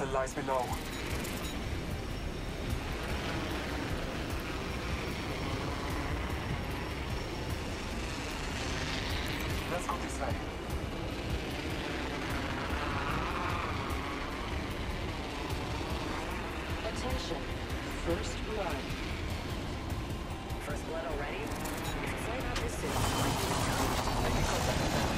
battle lies below. Let's go this way. Attention. First blood. First blood already? If you find out this soon,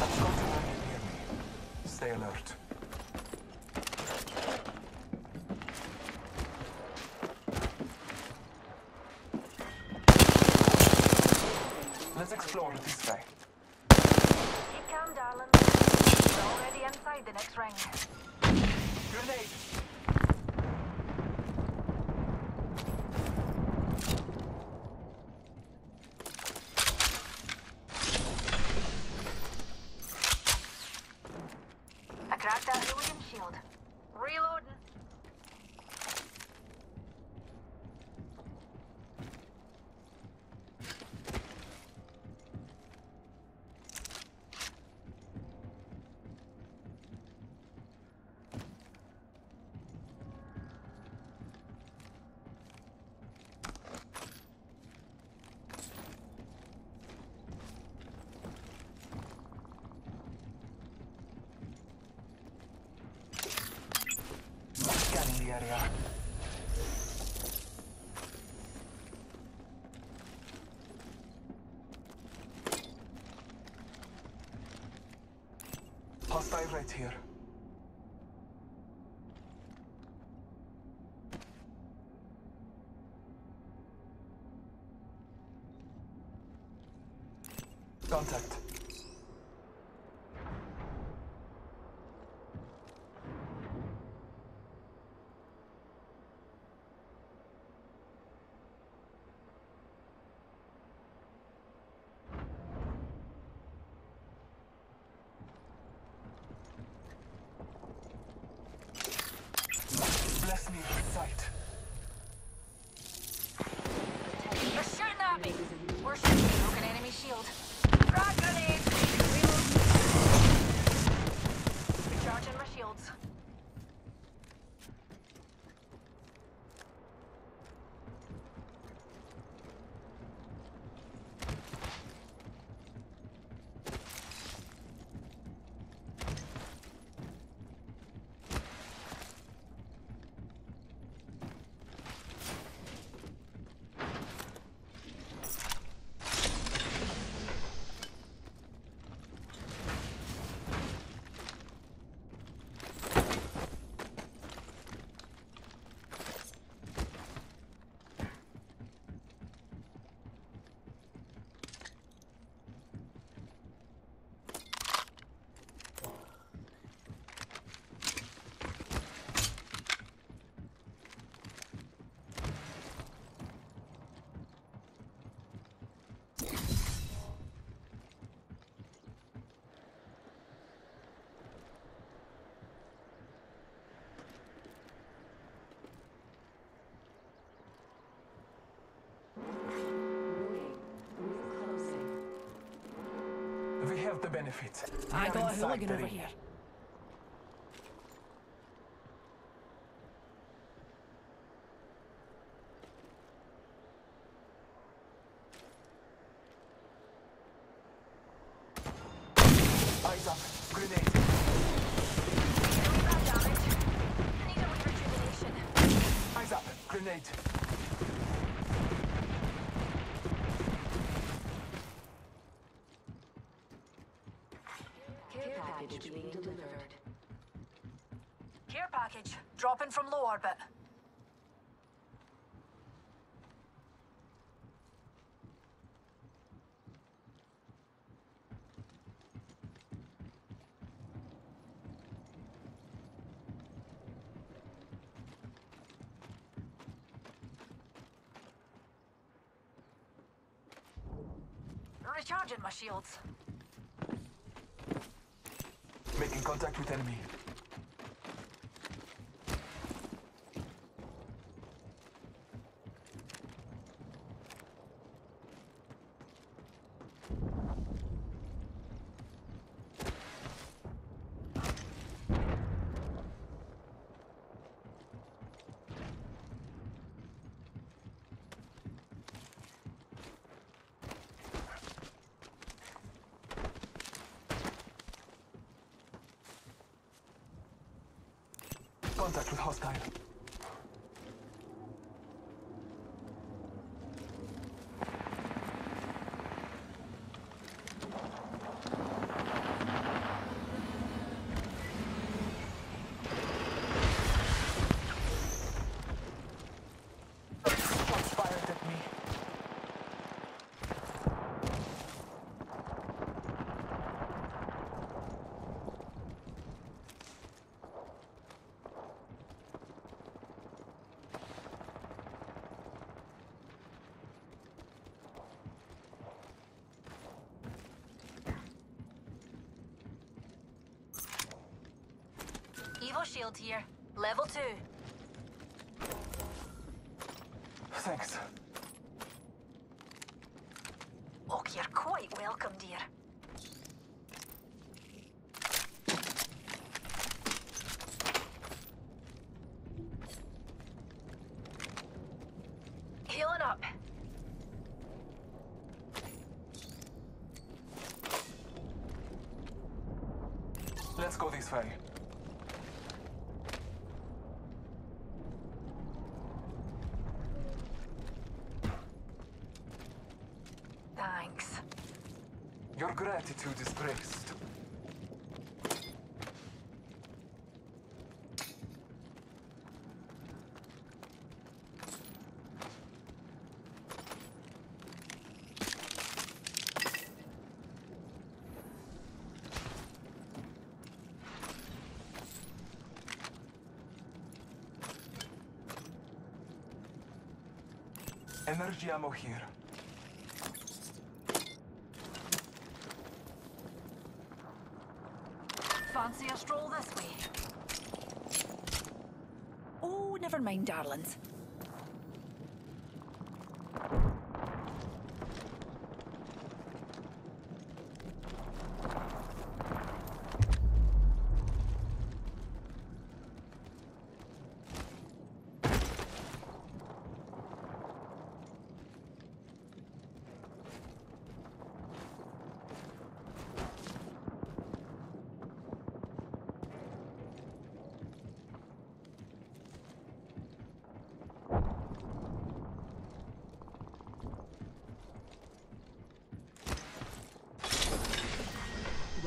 Let's go to where you hear me. Stay alert. Let's explore this way. Keep calm, darling. We're already inside the next ring. Grenade! I cracked that Illusion shield. Reloading. Scanning the area. Hostile right here. Contact. Bless me with sight. They're shooting at me. We're shooting a broken enemy shield. Frag grenade. Recharging my shields. Moving. Move closing. We have the benefits. We I are got a inside hooligan over here. Eyes up. Grenade. Enemy got damage. I need a wee rejuvenation. Eyes up. Grenade. From low orbit. Recharging my shields. Making contact with enemy. Contact with hostile. Evo shield here. Level 2. Thanks. Oh, you're quite welcome, dear. Healing up. Let's go this way. Thanks. Your gratitude is praised. Energy ammo here. Fancy a stroll this way? Oh, never mind, darlings.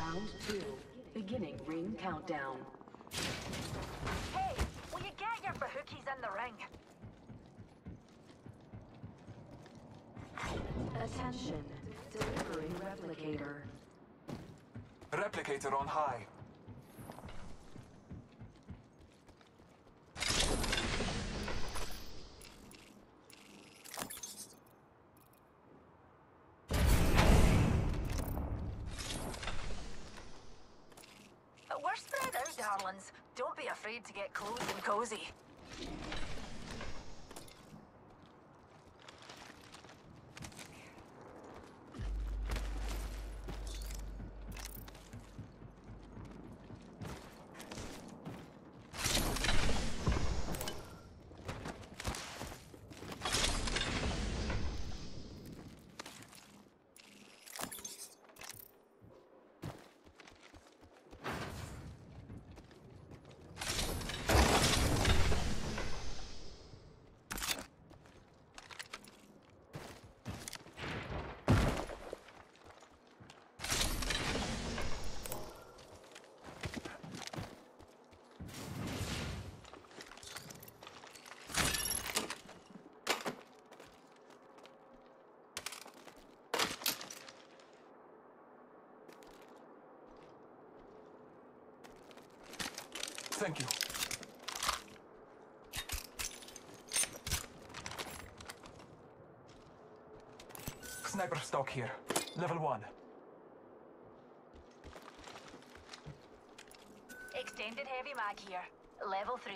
Round two. Beginning ring countdown. Hey, will you get your bahookies in the ring? Attention. Delivering replicator. Replicator on high. Darlings. Don't be afraid to get close and cozy. Thank you. Sniper stock here. Level one. Extended heavy mag here. Level 3.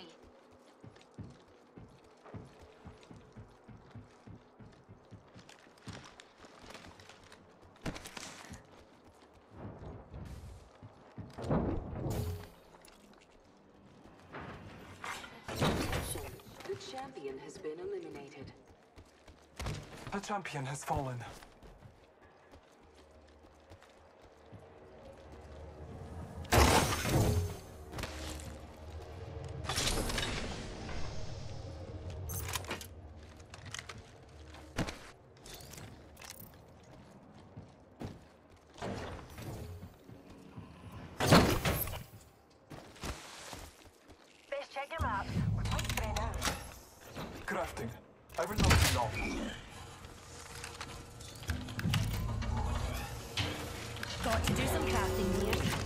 Attention. The champion has been eliminated. A champion has fallen. Got to do some crafting here.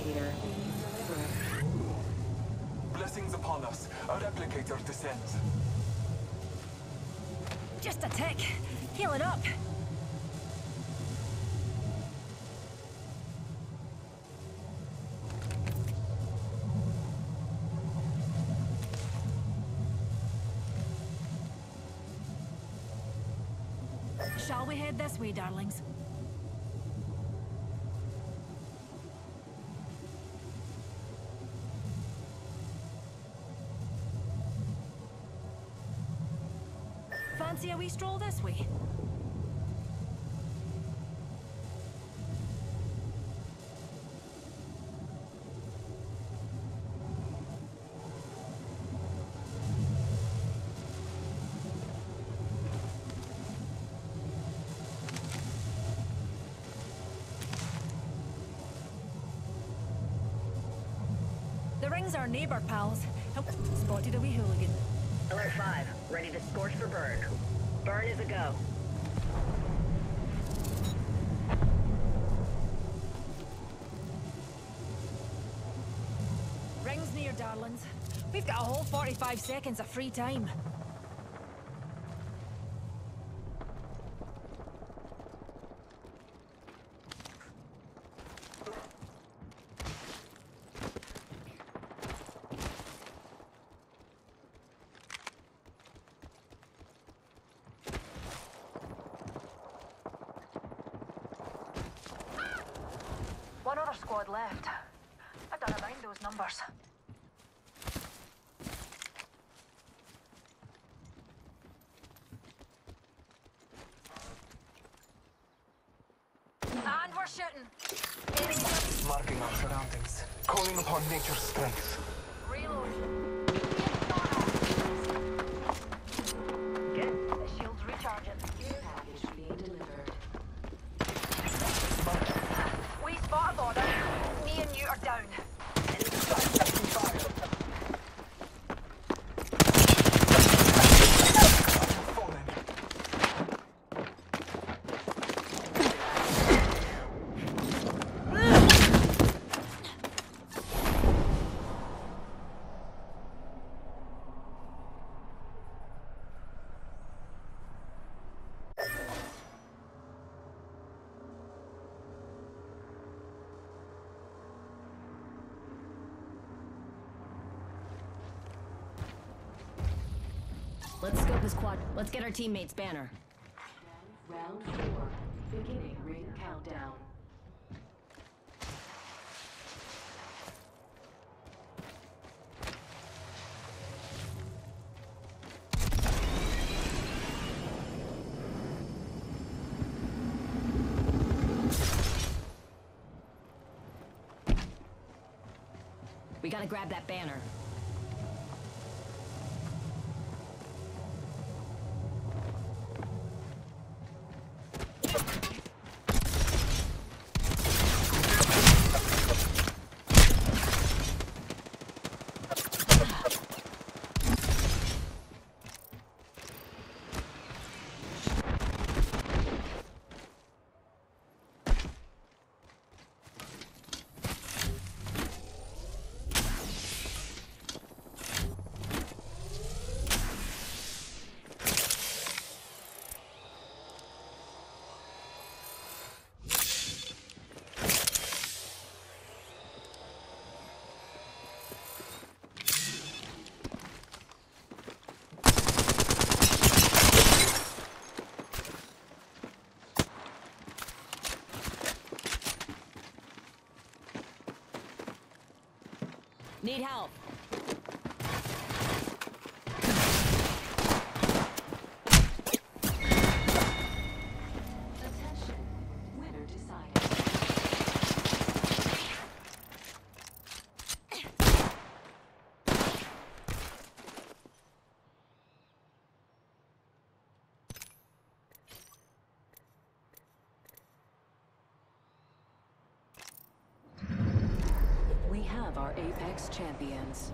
Replicator. Blessings upon us. A replicator descends. Just a tick. Heal it up. Shall we head this way, darlings? Fancy a wee stroll this way? The ring's our neighbour, pals. Oh, spotted a wee hooligan. Alert 5, ready to scorch for burn. Burn is a go. Ring's near, darlings. We've got a whole 45 seconds of free time. Squad left. I don't mind those numbers. And we're shooting. Marking our surroundings. Calling upon nature's strength. reload. Get The shield's recharging. Care package being delivered. We spot a border. Me and you are down. Fallen. Let's scope his quad. Let's get our teammates' banner. Round four. Beginning ring countdown. We gotta grab that banner. Need help. Attention. Winner decided. We have our Apex champions.